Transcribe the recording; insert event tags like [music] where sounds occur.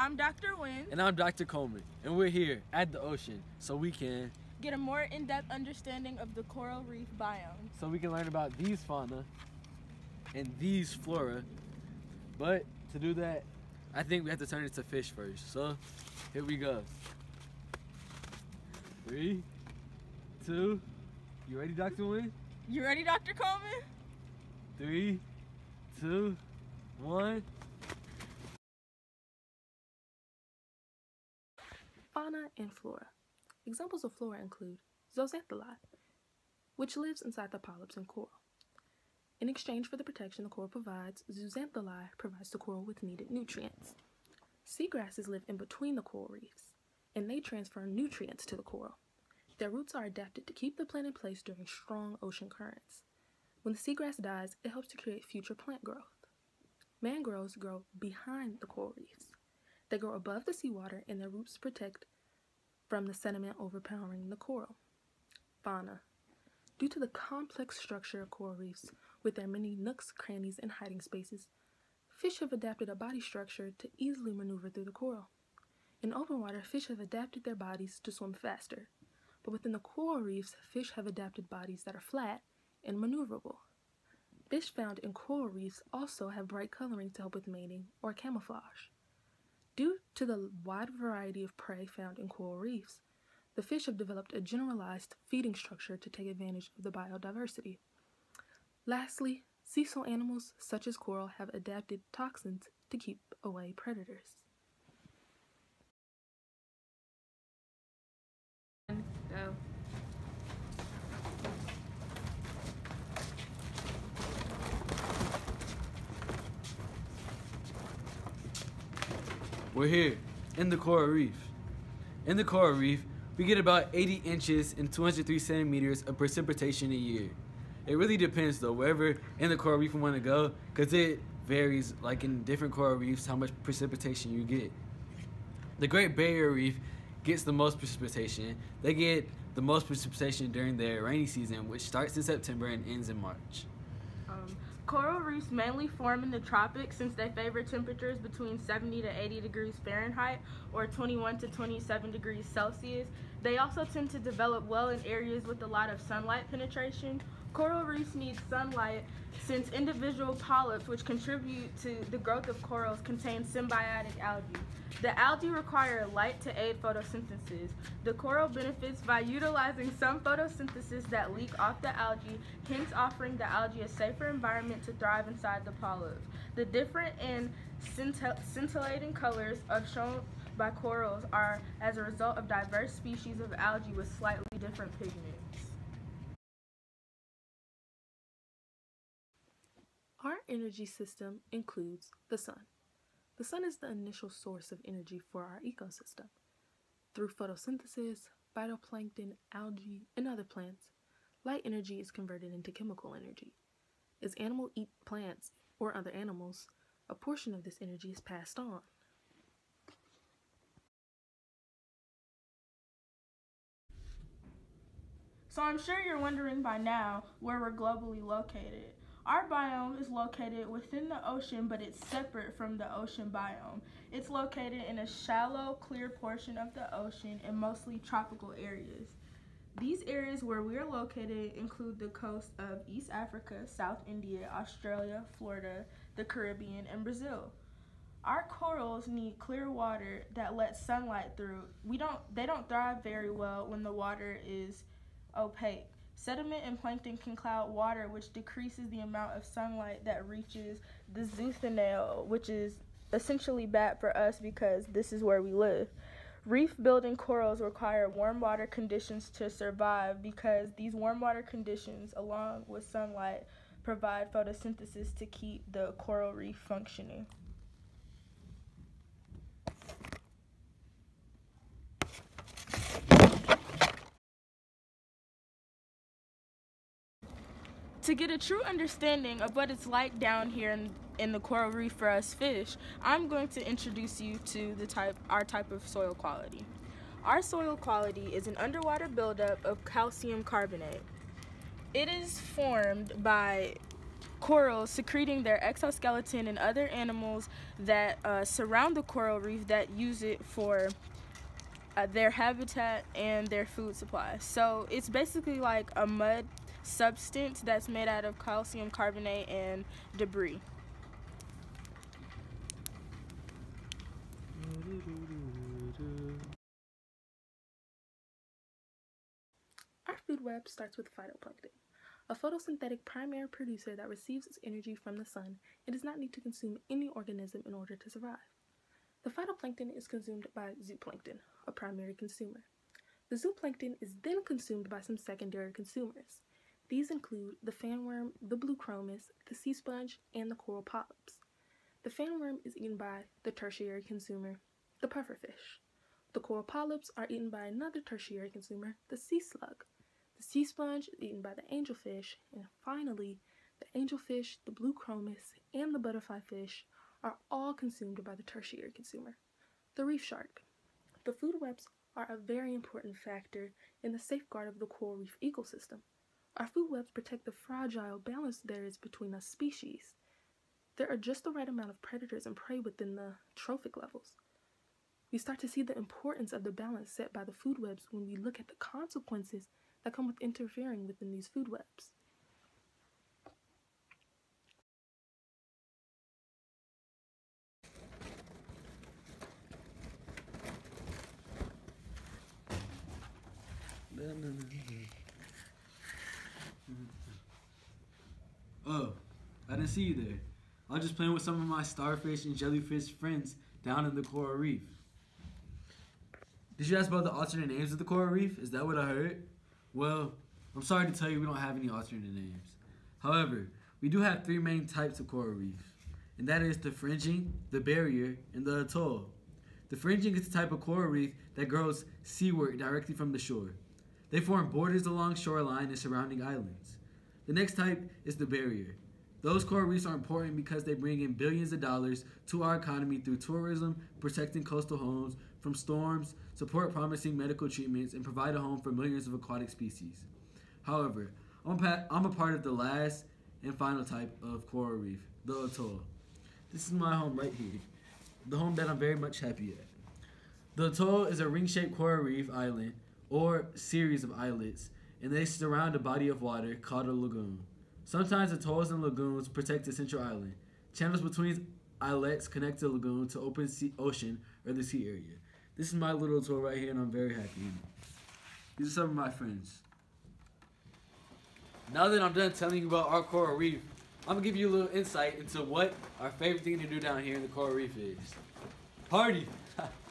I'm Dr. Winn. And I'm Dr. Coleman, and we're here at the ocean so we can get a more in-depth understanding of the coral reef biome. So we can learn about these fauna and these flora. But to do that, I think we have to turn it to fish first. So here we go. Three, two, you ready, Dr. Winn? You ready, Dr. Coleman? Three, two, one. Fauna and flora. Examples of flora include zooxanthellae, which lives inside the polyps in coral. In exchange for the protection the coral provides, zooxanthellae provides the coral with needed nutrients. Seagrasses live in between the coral reefs, and they transfer nutrients to the coral. Their roots are adapted to keep the plant in place during strong ocean currents. When the seagrass dies, it helps to create future plant growth. Mangroves grow behind the coral reefs. They grow above the seawater and their roots protect from the sediment overpowering the coral. Fauna. Due to the complex structure of coral reefs, with their many nooks, crannies, and hiding spaces, fish have adapted a body structure to easily maneuver through the coral. In open water, fish have adapted their bodies to swim faster, but within the coral reefs, fish have adapted bodies that are flat and maneuverable. Fish found in coral reefs also have bright coloring to help with mating or camouflage. Due to the wide variety of prey found in coral reefs, the fish have developed a generalized feeding structure to take advantage of the biodiversity. Lastly, sessile animals such as coral have adapted toxins to keep away predators. Go. We're here in the coral reef. In the coral reef, we get about 80 inches and 203 centimeters of precipitation a year. It really depends though, wherever in the coral reef you want to go, because it varies, like in different coral reefs, how much precipitation you get. The Great Barrier Reef gets the most precipitation. They get the most precipitation during their rainy season, which starts in September and ends in March. Coral reefs mainly form in the tropics since they favor temperatures between 70 to 80 degrees Fahrenheit or 21 to 27 degrees Celsius. They also tend to develop well in areas with a lot of sunlight penetration. Coral reefs need sunlight since individual polyps, which contribute to the growth of corals, contain symbiotic algae. The algae require light to aid photosynthesis. The coral benefits by utilizing some photosynthates that leak off the algae, hence offering the algae a safer environment to thrive inside the polyps. The different and scintillating colors of shown by corals are as a result of diverse species of algae with slightly different pigments. Our energy system includes the sun. The sun is the initial source of energy for our ecosystem. Through photosynthesis, phytoplankton, algae, and other plants, light energy is converted into chemical energy. As animals eat plants or other animals, a portion of this energy is passed on. So I'm sure you're wondering by now where we're globally located. Our biome is located within the ocean, but it's separate from the ocean biome. It's located in a shallow, clear portion of the ocean in mostly tropical areas. These areas where we are located include the coast of East Africa, South India, Australia, Florida, the Caribbean, and Brazil. Our corals need clear water that lets sunlight through. We don't they don't thrive very well when the water is opaque. Sediment and plankton can cloud water, which decreases the amount of sunlight that reaches the zooxanthellae, which is essentially bad for us because this is where we live. Reef building corals require warm water conditions to survive because these warm water conditions, along with sunlight, provide photosynthesis to keep the coral reef functioning. To get a true understanding of what it's like down here in, in the coral reef for us fish, I'm going to introduce you to the type, our type of soil quality. Our soil quality is an underwater buildup of calcium carbonate. It is formed by corals secreting their exoskeleton and other animals that uh, surround the coral reef that use it for uh, their habitat and their food supply. So it's basically like a mud substance that's made out of calcium carbonate and debris. Our food web starts with phytoplankton, a photosynthetic primary producer that receives its energy from the sun and does not need to consume any organism in order to survive. The phytoplankton is consumed by zooplankton, a primary consumer. The zooplankton is then consumed by some secondary consumers. These include the fanworm, the blue chromis, the sea sponge, and the coral polyps. The fanworm is eaten by the tertiary consumer, the pufferfish. The coral polyps are eaten by another tertiary consumer, the sea slug. The sea sponge eaten by the angelfish, and finally, the angelfish, the blue chromis, and the butterfly fish are all consumed by the tertiary consumer, the reef shark. The food webs are a very important factor in the safeguard of the coral reef ecosystem. Our food webs protect the fragile balance there is between us species. There are just the right amount of predators and prey within the trophic levels. We start to see the importance of the balance set by the food webs when we look at the consequences that come with interfering within these food webs. Oh, I didn't see you there. I was just playing with some of my starfish and jellyfish friends down in the coral reef. Did you ask about the alternate names of the coral reef? Is that what I heard? Well, I'm sorry to tell you we don't have any alternate names. However, we do have three main types of coral reefs, and that is the fringing, the barrier, and the atoll. The fringing is the type of coral reef that grows seaward directly from the shore. They form borders along shoreline and surrounding islands. The next type is the barrier. Those coral reefs are important because they bring in billions of dollars to our economy through tourism, protecting coastal homes from storms, support promising medical treatments, and provide a home for millions of aquatic species. However, I'm a, part of the last and final type of coral reef, the atoll. This is my home right here, the home that I'm very much happy at. The atoll is a ring-shaped coral reef island or series of islets, and they surround a body of water called a lagoon. Sometimes atolls and lagoons protect the central island. Channels between islets connect the lagoon to open sea, ocean or the sea area. This is my little atoll right here, and I'm very happy. These are some of my friends. Now that I'm done telling you about our coral reef, I'm gonna give you a little insight into what our favorite thing to do down here in the coral reef is. Party! [laughs]